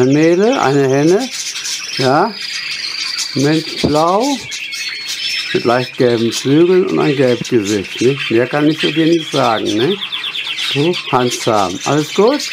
ein Mädel, eine Henne, ja, Menschblau, mit leicht gelben Flügeln und ein Gelbgesicht. Nicht? Mehr kann ich zu dir nicht sagen. Ne? So, haben. Alles gut?